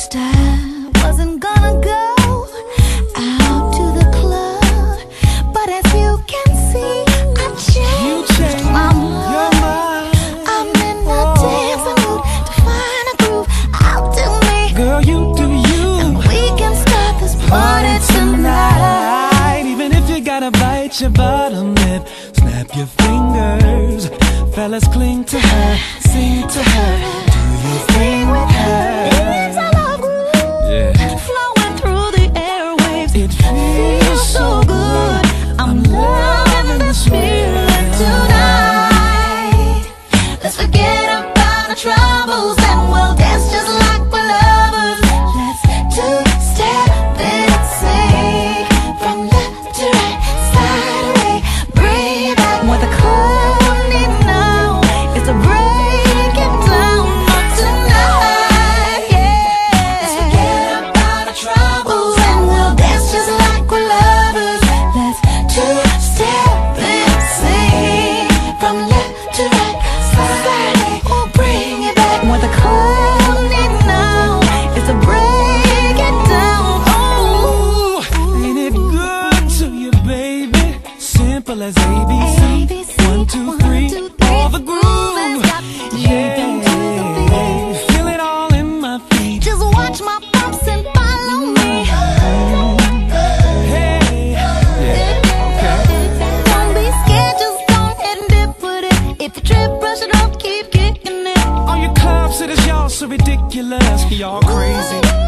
I wasn't gonna go out to the club But as you can see, I changed, my mind. I'm in a oh. dancing to find a groove out to me Girl, you do you we can start this party tonight, tonight. Even if you gotta bite your bottom lip Snap your fingers Fellas, cling to her, sing to her the cold. so ridiculous, y'all crazy.